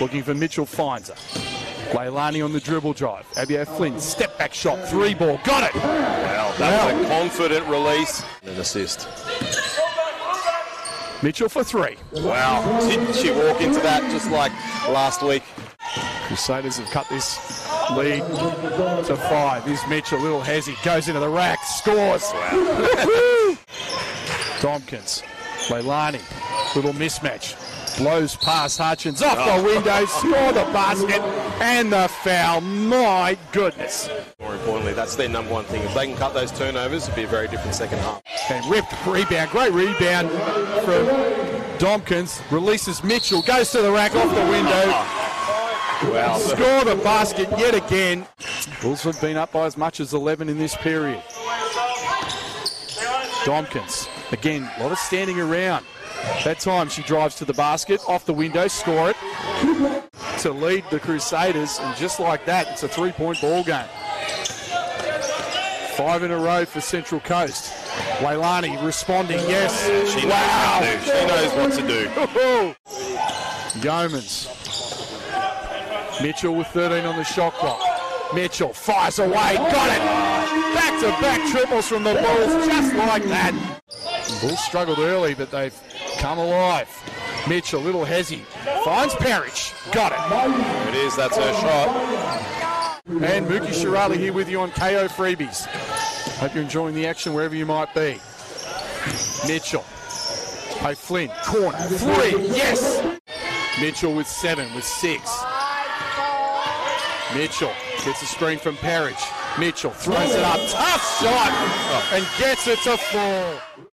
Looking for Mitchell, finds her. Leilani on the dribble drive. Abby Flynn, step back shot, three ball, got it! Wow, that was a confident release. An assist. Mitchell for three. Wow. didn't she walk into that just like last week? Crusaders have cut this lead to five. Here's Mitchell, little hezzy, goes into the rack, scores. Wow. Tompkins, Leilani, little mismatch. Blows past Hutchins off the window, score the basket and the foul. My goodness. More importantly, that's their number one thing. If they can cut those turnovers, it'd be a very different second half. And ripped rebound, great rebound from Tompkins. Releases Mitchell, goes to the rack off the window. Wow. Score the basket yet again. Bulls have been up by as much as 11 in this period. Tompkins, again, a lot of standing around. That time she drives to the basket, off the window, score it to lead the Crusaders, and just like that, it's a three-point ball game. Five in a row for Central Coast. Leilani responding, yes. She knows what to do. She knows what to do. Yeomans. Mitchell with 13 on the shot clock. Mitchell fires away, got it! Back to back triples from the Bulls, just like that. Bulls struggled early, but they've come alive. Mitchell, little hezzy, finds Parrish, got it. It is, that's her shot. And Mookie Shirali here with you on Kayo Freebies. Hope you're enjoying the action wherever you might be. Mitchell. Hey, Flynn, corner, three, yes! Mitchell with seven, with six. Mitchell gets a screen from Parrish. Mitchell throws it up, tough shot, oh. and gets it to fall.